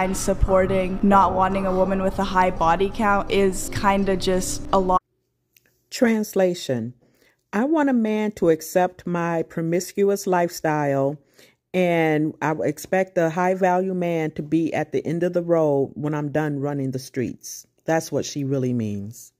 And supporting not wanting a woman with a high body count is kind of just a lot. Translation I want a man to accept my promiscuous lifestyle, and I expect a high value man to be at the end of the road when I'm done running the streets. That's what she really means.